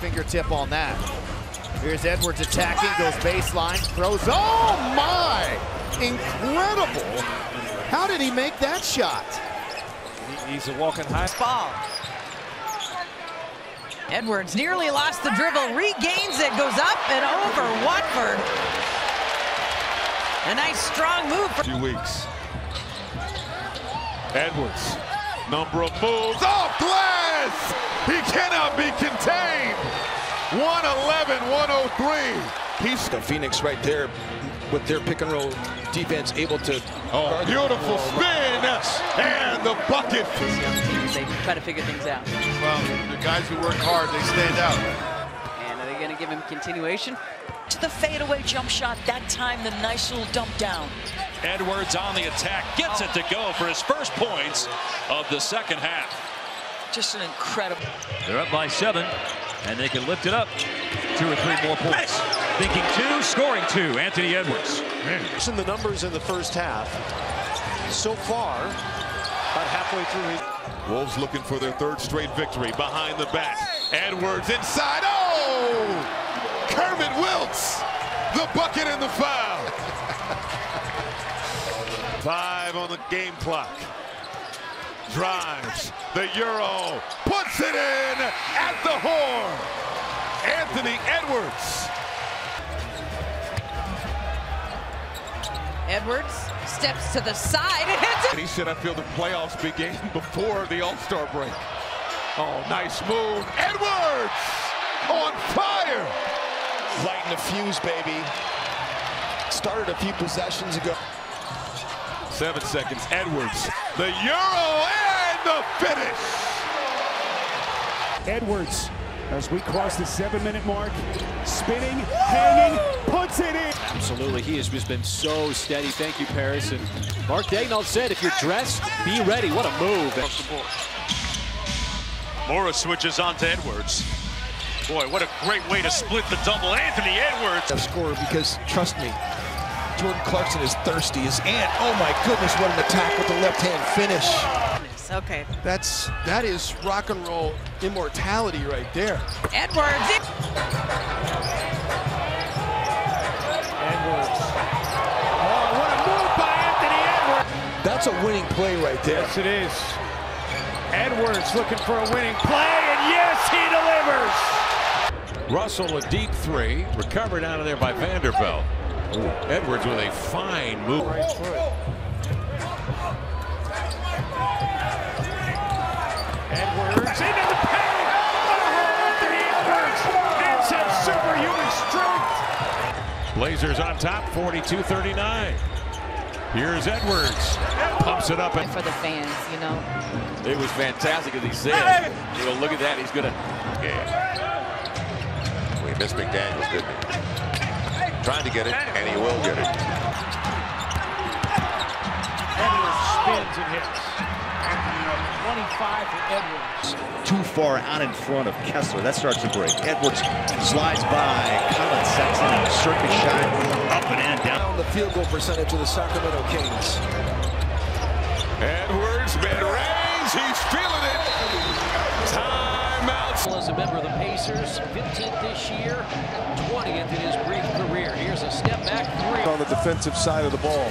fingertip on that. Here's Edwards attacking, goes baseline, throws. Oh my! Incredible! How did he make that shot? He's a walking high. Ball. Edwards nearly lost the dribble, regains it, goes up and over Watford. A nice strong move. For few weeks. Edwards, number of moves, oh, off glass! He cannot be contained! 111, 103. He's The Phoenix right there with their pick and roll defense able to. oh, beautiful spin and the bucket. these young teams, they try to figure things out. Well, the guys who work hard, they stand out. And are they going to give him continuation? to the fadeaway jump shot. That time, the nice little dump down. Edwards on the attack, gets it to go for his first points of the second half. Just an incredible. They're up by seven, and they can lift it up. Two or three more points. Thinking two, scoring two. Anthony Edwards. In the numbers in the first half, so far, about halfway through his. Wolves looking for their third straight victory behind the back. Edwards inside. Oh! Kermit Wilkes, the bucket and the foul. Five on the game clock. Drives the Euro, puts it in at the horn. Anthony Edwards. Edwards steps to the side and hits it. He said, I feel the playoffs began before the All-Star break. Oh, nice move. Edwards on fire. Lighting the fuse, baby. Started a few possessions ago. Seven seconds. Edwards, the Euro and the finish. Edwards, as we cross the seven-minute mark, spinning, hanging, puts it in. Absolutely, he has just been so steady. Thank you, Paris. And Mark Dagnall said, if you're dressed, be ready. What a move. Morris switches on to Edwards. Boy, what a great way to split the double. Anthony Edwards. Score because, trust me, Jordan Clarkson is thirsty. His aunt, oh my goodness, what an attack with the left hand finish. Okay. That's that is rock and roll immortality right there. Edwards. Edwards. Oh, what a move by Anthony Edwards. That's a winning play right there. Yes, it is. Edwards looking for a winning play, and yes, he delivers. Russell a deep three, recovered out of there by Vanderbilt. Edwards with a fine move. Right foot. Edwards into the paint. Oh, Anthony Edwards has some superhuman strength. Blazers on top, 42-39. Here's Edwards. Pumps it up and For the fans, you know. It was fantastic, as he said. You know, look at that. He's going to We missed McDaniels, didn't he? Trying to get it, and he will get it. Edwards spins and hits. 25 for Edwards. Too far out in front of Kessler. That starts to break. Edwards slides by. Collin Sexton, circuit shot, up and in, down. Down the field goal percentage of the Sacramento Kings. Edwards, mid-range, he's feeling it. Timeout. As a member of the Pacers, 15th this year, 20th in his brief career. Here's a step back three. On the defensive side of the ball.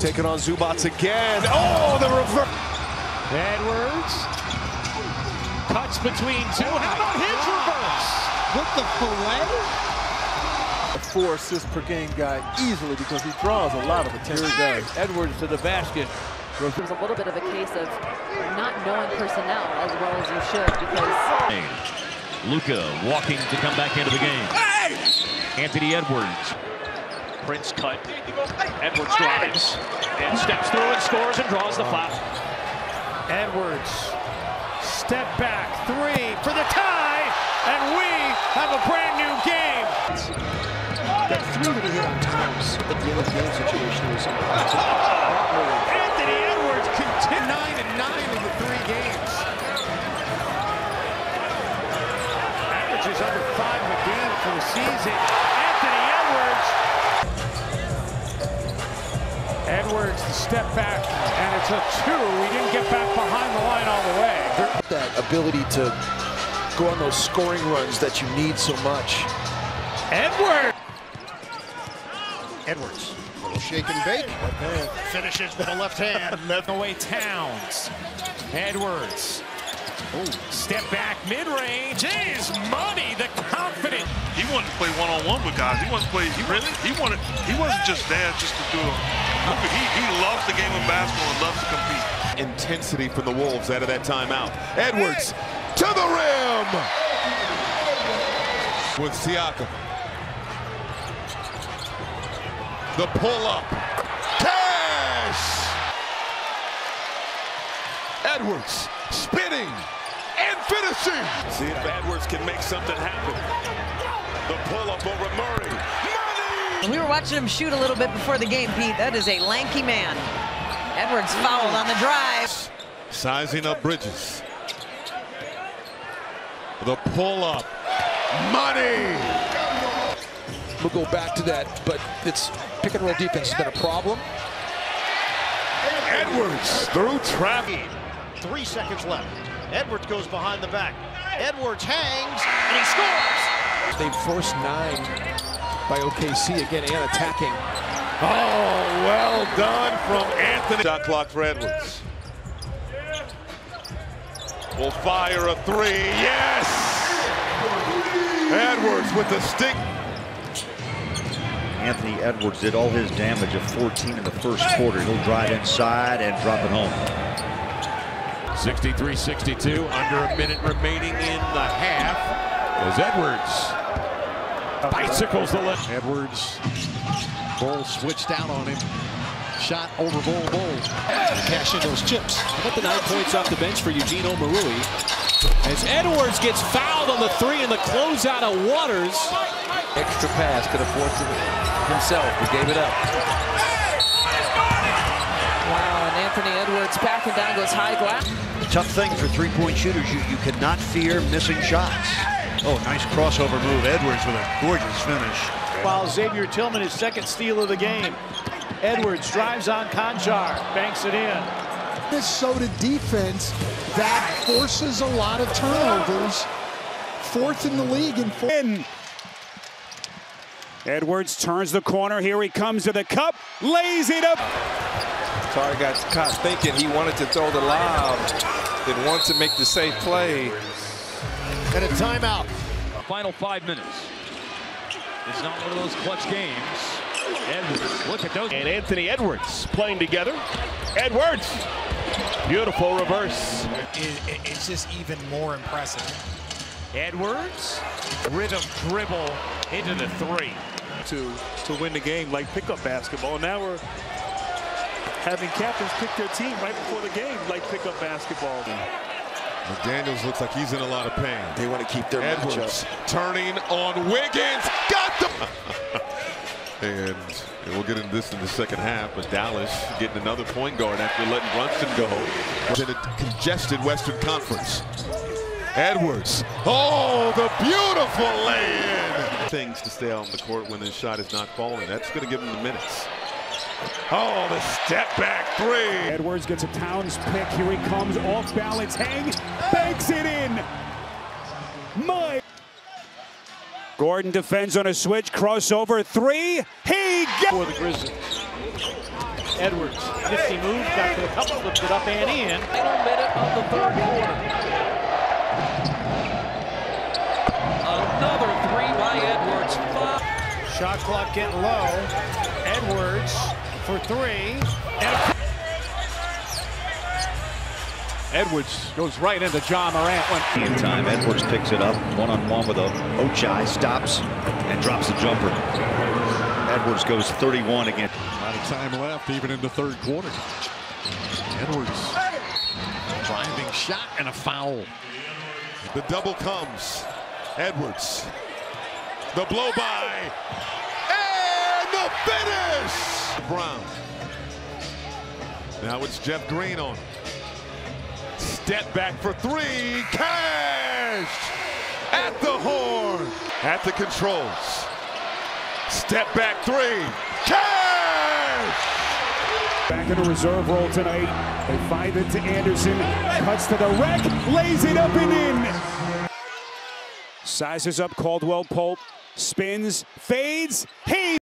Taking on Zubac again. Oh, the reverse. Edwards cuts between two. How about his reverse? With the fillet? A four assists per game guy easily because he draws a lot of attention. Edwards to the basket. It was a little bit of a case of not knowing personnel as well as you should because Luka walking to come back into the game. Anthony Edwards. Prince cut. Edwards drives and steps through and scores and draws the foul. Edwards, step back, three for the tie, and we have a brand new game. That three that he hit on times at the end of the game situation was Anthony Edwards continues nine and nine in the three games. Averages under five a game for the season. Anthony Edwards. Edwards, the step back, and it's a two. He didn't get back behind the line all the way. that ability to go on those scoring runs that you need so much. Edwards. Edwards. Little shake and bake. Finishes with a left hand. Left away Towns. Edwards. Ooh, step back mid-range. Is money, the confident. He wanted to play one-on-one with guys. He wanted to play. He really. He wanted. He wasn't just there just to do. it. he he loves the game of basketball and loves to compete. Intensity from the Wolves out of that timeout. Edwards to the rim with Siakam. The pull-up. Cash! Edwards spinning and finishing. See if Edwards can make something happen. The pull-up over Murray. Money! We were watching him shoot a little bit before the game, Pete. That is a lanky man. Edwards fouled on the drive. Sizing up Bridges. The pull-up. Money! We'll go back to that, but it's pick and roll defense has been a problem. Edwards through traffic. Three seconds left. Edwards goes behind the back. Edwards hangs, and he scores. They forced nine by OKC again and attacking. Oh, well done from Anthony. Shot clock for Edwards. Will fire a three. Yes! Edwards with the stick. Anthony Edwards did all his damage of 14 in the first quarter. He'll drive inside and drop it home. 63-62, under a minute remaining in the half. As Edwards bicycles the left. Edwards. Bol switched out on him. Shot over Bol Bol. Cash in those chips. How about the nine points off the bench for Eugene Omoruyi? As Edwards gets fouled on the three in the closeout of Waters. Extra pass could have forced it himself, but gave it up. Wow, and Anthony Edwards backing down goes high glass. Tough thing for three-point shooters, you, you cannot fear missing shots. Oh, nice crossover move. Edwards with a gorgeous finish. While Xavier Tillman his second steal of the game. Edwards drives on Konchar, banks it in. This Minnesota defense that forces a lot of turnovers. Fourth in the league in four. Edwards turns the corner. Here he comes to the cup. Lays it up. Sorry, got caught thinking he wanted to throw the lob. Didn't want to make the safe play. And a timeout. Final five minutes. It's not one of those clutch games. Edwards, look at those. And Anthony Edwards playing together. Edwards. Beautiful reverse. It's just even more impressive. Edwards. Rhythm dribble into the three. To, to win the game like pickup basketball. Now we're having captains pick their team right before the game like pickup basketball. McDaniels looks like he's in a lot of pain. They want to keep their Edwards matchup. turning on Wiggins. Got them. and, and we'll get into this in the second half. But Dallas getting another point guard after letting Brunson go. In a congested Western Conference. Edwards. Oh, the beautiful lay-in. Things to stay on the court when his shot is not falling. That's going to give him the minutes. Oh, the step back three. Edwards gets a Towns pick. Here he comes off balance. Hang. Banks it in. My. Gordon defends on a switch. Crossover three. He gets. For the Grizzlies. Edwards. Nifty move. Got to the cup. Flipped it up and in. Final minute of the third quarter. Another three by Edwards. Shot clock getting low. Edwards for three. And Edwards goes right into Ja Morant. In time, Edwards picks it up one-on-one with a Ochai, stops and drops the jumper. Edwards goes 31 again. Not A lot of time left, even in the third quarter. Edwards driving shot and a foul. The double comes. Edwards. The blow by. Finish! Brown. Now it's Jeff Green on. Step back for three. Cash! At the horn. At the controls. Step back three. Cash! Back in the reserve role tonight. They find it to Anderson. Cuts to the rack. Lays it up and in. Sizes up Caldwell Pope. Spins, fades, he